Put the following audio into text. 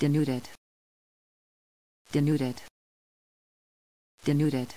denuded. Denuded. Denuded.